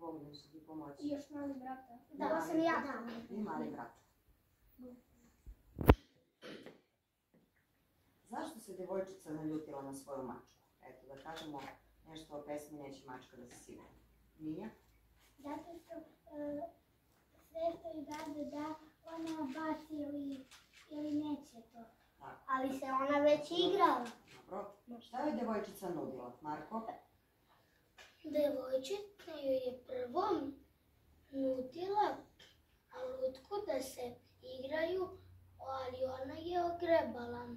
Da će ti pomoći. I još mali brata. Da, Da, sam i ja. I mali brat. Zašto se djevojčica naljutila na svoju mačku? Eto, da kažemo nešto o pesmi Neće mačka da se signe. Mija? Zato što e, sveto i gade da ona baci ili, ili neće to. Tako. Ali se ona već igrala. Dobro. Šta je djevojčica nudila? Marko? Devojčica joj je prvo nudila lutku da se igraju, ali ona je ogrebala.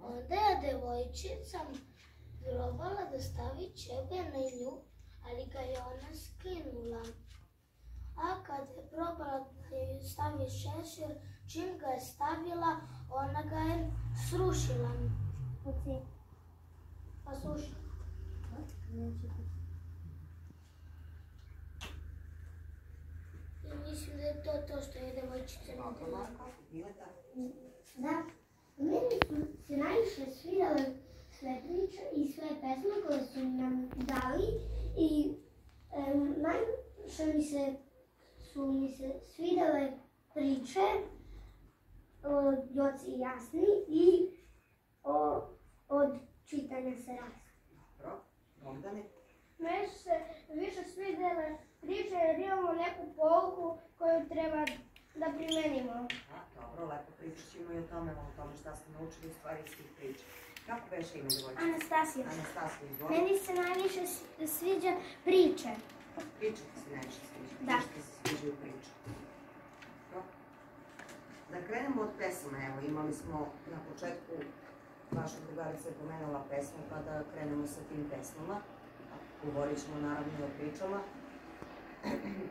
Onda je devojčica probala da stavi čebe na nju, ali ga je ona skinula. A kad je probala da joj stavi šešir, čim ga je stavila, ona ga je srušila. Pa slušaj. I mislim da je to to što je devojčica Dobro, nudila. Marko. Mileta? Da, meni su se najviše svidjele sve priče i sve pesme koje su nam dali i em, najviše mi se su mi se svidjele priče od Joci i Jasni i o, od čitanja se Dobro. Bogdane? Meni su se više svidjele priče jer imamo neku pouku koju treba da primenimo. A, dobro, lepo pričat ćemo i o tome, o tome šta ste naučili stvari iz tih priča. Kako beše ime djevojčice? Anastasija. Anastasija, izvoli. Meni se najviše sviđa priče. Priče ti se najviše sviđa. Da. Što ti se sviđaju priče. Da krenemo od pesama, evo imali smo na početku, vaša drugarica je pomenula pesmu, pa da krenemo sa tim pesmama. Govorit ćemo naravno i o pričama. Thank you.